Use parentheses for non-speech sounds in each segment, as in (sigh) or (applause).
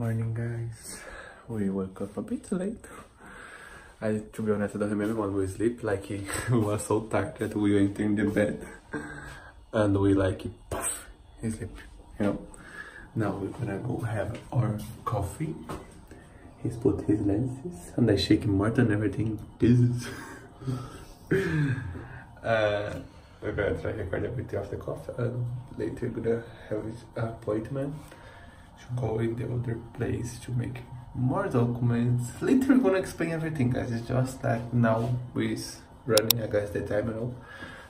morning guys. We woke up a bit late. I to be honest I don't remember when we sleep like (laughs) we were so tired that we went in the bed. And we like puff he sleep you know. Now we're gonna go have our coffee. He's put his lenses and I shake more than everything. This is (laughs) uh, we're gonna try to record everything of the coffee. And later we're gonna have his appointment to go in the other place to make more documents. Later we're gonna explain everything guys, it's just that now we're running against the time you know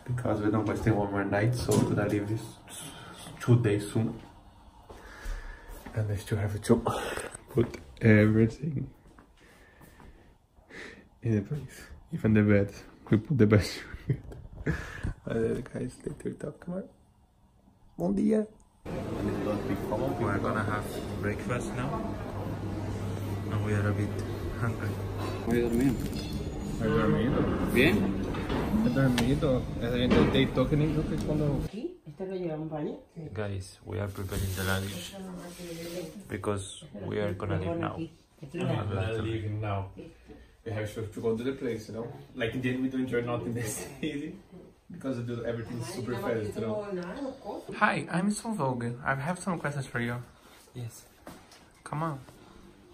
because we're not gonna stay one more night so we're gonna leave this two days soon. And I still have to put everything in the place. Even the bed. We put the bed. (laughs) uh, guys, later talk more. Bom dia! We're gonna have breakfast now. And we are a bit hungry. Voy dormido. ¿Has dormido? ¿Bien? ¿Has dormido? They talking English cuando... Aquí, este lo llevamos para allá. Guys, we are preparing the luggage because we are gonna leave now. I'm ah, leaving now. We have to, to go to the place, you know? Like in the end we don't enjoy nothing (laughs) this easy. Because we do everything super fast, you know? Hi, I'm Son Vogue. I have some questions for you. Yes. Come on.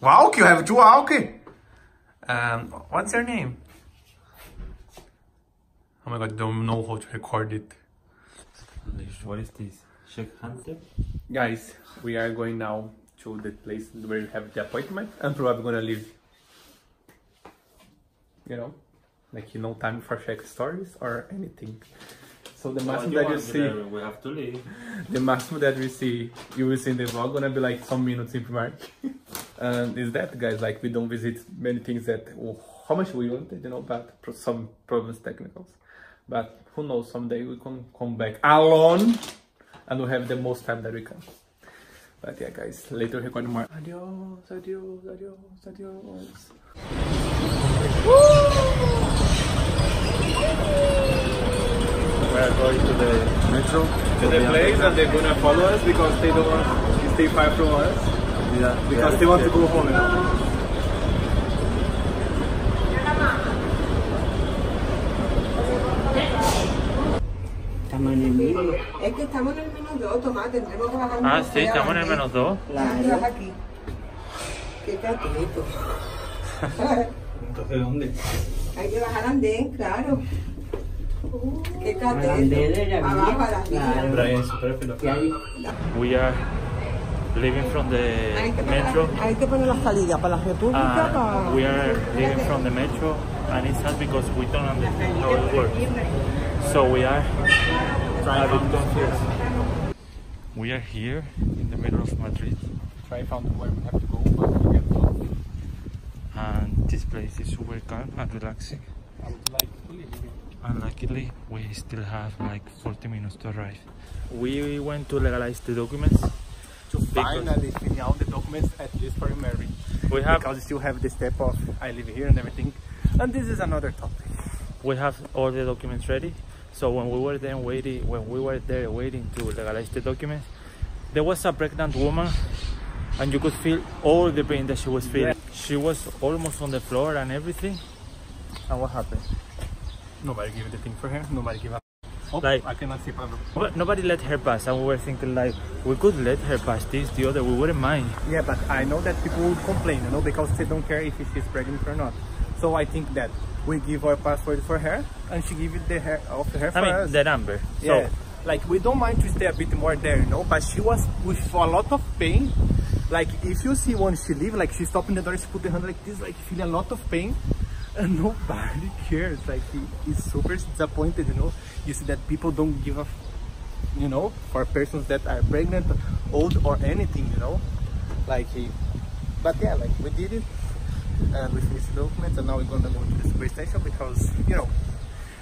Walk, you have to walk. Um, what's your name? Oh my god, don't know how to record it. What is this? Sheikh Hunter? Guys, we are going now to the place where we have the appointment and probably gonna leave. You know, like you know, time for check stories or anything. So the maximum that you see, We have to leave. (laughs) the maximum that we see, you will see in the vlog gonna be like some minutes in Primark. (laughs) and is that guys, like we don't visit many things that oh, how much we wanted, you know, but pro- some problems technicals. But who knows, someday we can come back alone and we'll have the most time that we can. But yeah, guys, later record more. Adios, adios, adios, adios. We are going to the Metro. to the place and they're gonna follow us because they don't want to stay far from us Yeah. because they want to go home, you know. Estamos en el minuto. Es que estamos en el minuto, Tomás, tendremos que bajar Ah, un sí, poco estamos en el adelante. menos dos. Claro. aquí. Qué catito. (laughs) (laughs) Entonces, ¿dónde? Hay que bajar andén, claro. Ah, we are leaving from the metro. hay que poner la salida para la República. Ah, and para... we are leaving from the metro and it's sad because we don't understand how it works. So we are a bit confused. We are here in the middle of Madrid Try found where we have to go, but we get lost. and this place is super calm and relaxing. I would like to live here. And luckily, we still have like 40 minutes to arrive. We went to legalize the documents. To finally finish all the documents, at least for marriage. We have Because we still have the step of I live here and everything. And this is another topic. we have all the documents ready. So when we were then waiting, when we were there waiting to legalize the documents, there was a pregnant woman, and you could feel all the pain that she was feeling. She was almost on the floor and everything. And what happened? Nobody gave the thing for her. Nobody gave up. Oh, Like- I cannot see Pablo. But nobody let her pass, and we were thinking like we could let her pass this, the other. We wouldn't mind. Yeah, but I know that people will complain, you know, because they don't care if she's pregnant or not. So I think that we give our password for her, and she give it the hair of her I mean, us. the number. So yeah, like we don't mind to stay a bit more there, you know. But she was with a lot of pain. Like if you see when she leave, like she stopped in the door, she put the hand like this, like feeling a lot of pain, and (laughs) nobody cares. Like he is super disappointed, you know. You see that people don't give a, f- you know, for persons that are pregnant, old or anything, you know. Like he, but yeah, like we did it, and we finished the documents, and now we're gonna go to the super station because you know.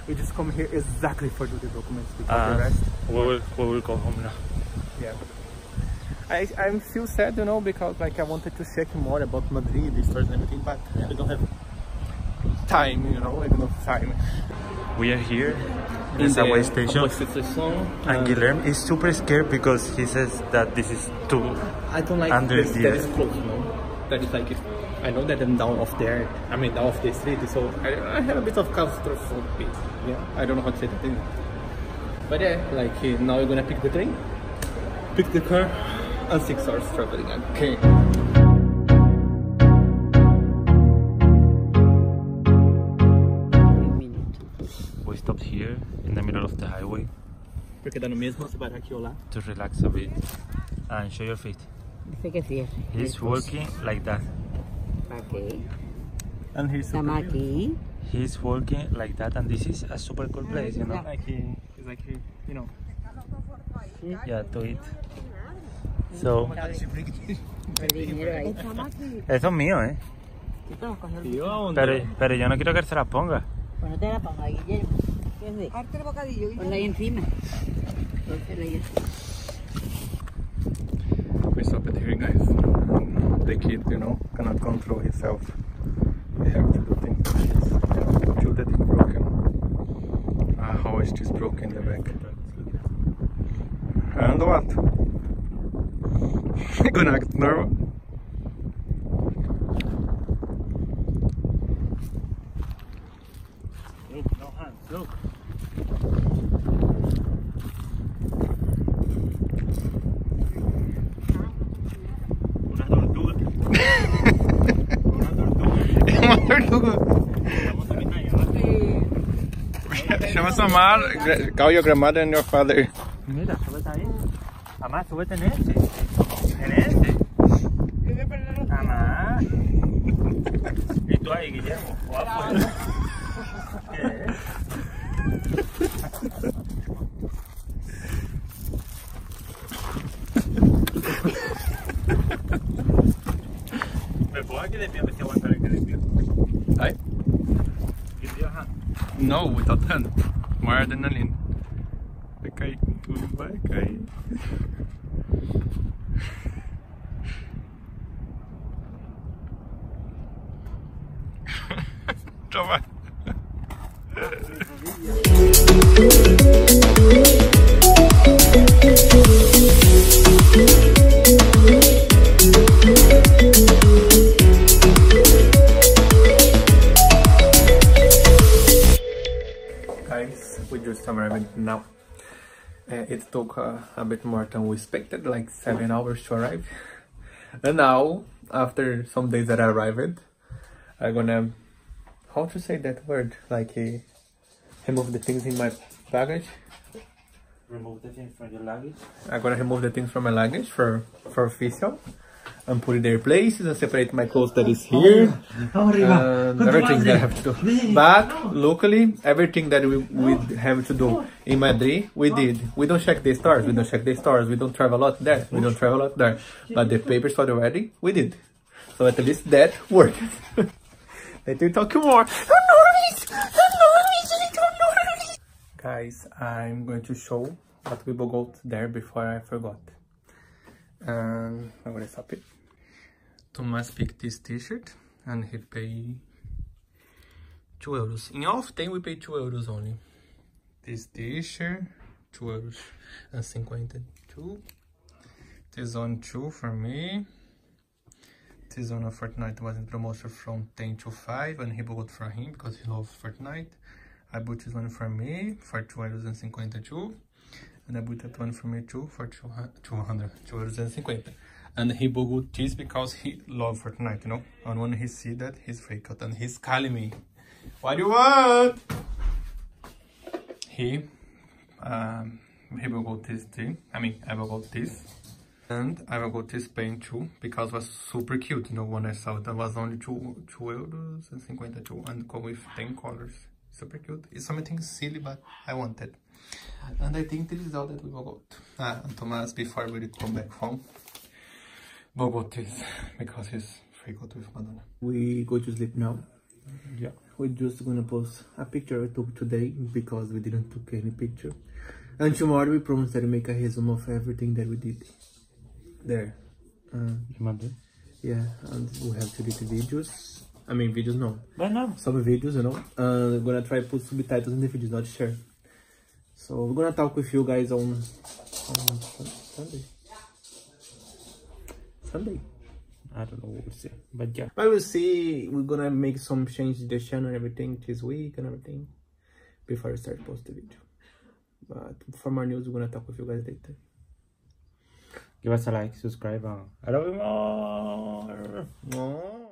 We just come here exactly for do the documents because the uh, rest we will we will go home now. yeah. I I'm feel sad, you know, because like I wanted to check more about Madrid, the stores and everything, but we don't have time, you know, enough time. We are here in In the subway station. station, And uh, Guilherme is super scared because he says that this is too I don't like Under this, the that earth. close, you know. That is like, I know that I'm down off there, I mean down off the street, so I, I have a bit of claustrophobia. Yeah, I don't know how to say that thing. But yeah, like uh, now we're gonna pick the train, pick the car, and six hours traveling. Okay. Highway Porque dá no mesmo, você vai aqui ou lá. to relax a bit and show your feet. Dice que cierre. He's walking like that. ¿Para qué? And here's Estamos aquí. He's walking like that, and this is a super cool place, you know. Like he, he's like he, you know. Yeah, to it. So, El dinero eso es mío, ¿eh? Yo te lo cogí el- Tío, ¿a dónde? Pero, pero yo no quiero que se las ponga. Pues no te la pongas, Guillermo. ¿Qué es? Arte el bocadillo. Ponla ahí encima. Entonces ahí We stopped here, guys. The kid, you know, cannot control himself. We have to do things like this. You know, till broken. Ah, how is this broken in the back? And what? (laughs) Gonna act normal. Look, no hands, look. Vamos a Samar, call your grandmother and your father. Mira, súbete ahí. Mamá, súbete en ese. En ese. Mamá. ¿Y tú ahí, Guillermo? Guapo. ¿Qué es? No, without hand. More adrenaline. Vai cair, tudo now. Uh, it took uh, a bit more than we expected, like seven hours to arrive. And now, after some days that I arrived, I'm gonna how to say that word? Like uh, remove the things in my baggage. Remove the thing from your luggage. I'm gonna remove the things from my luggage for for official and put it their places and separate my clothes that is here and everything that I have to do. But locally, everything that we, we have to do in Madrid, we did. We don't check the stores, we don't check the stores, we don't travel a lot there, we don't travel a lot there. But the papers for the wedding, we did. So at least that worked. (laughs) Let me talk more. Guys, I'm going to show what we got there before I forgot. And I'm gonna stop it. Thomas picked this t-shirt and he paid 2 euros. In off time we paid 2 euros only. This t-shirt, 2 euros and 52. This one 2 for me. This one of Fortnite was in promotion from 10 to 5 and he bought for him because he loves Fortnite. I bought this one for me for 2 euros and 52 and I bought that one for me too for 200, 200 250 and he bought this because he loves Fortnite you know? And when he see that he's freaked out and he's calling me. What do you want? He um he will this thing. I mean I will this. And I will go this paint too because was super cute you know? When I saw it, it was only 2 2 euros and 52 and come with 10 colors. Super cute. It's something silly but I wanted and I think this is all that we got. Ah, and Thomas, before we come back home, we got this because he's freaked out with Madonna. We go to sleep now. Yeah. We're just gonna post a picture I took today because we didn't took any picture. And tomorrow we promise that we make a resume of everything that we did. There. Um, yeah, and we have to edit videos I mean, videos no. But no. Some videos, you know. Uh, gonna try to put subtitles in the videos, not share. So we're gonna talk with you guys on, on Sunday. Sunday. I don't know what we'll see. But yeah. But we'll see. We're gonna make some change to the channel and everything this week and everything before I start post the video. But for more news, we're gonna talk with you guys later. Give us a like, subscribe, and I love you more. Oh.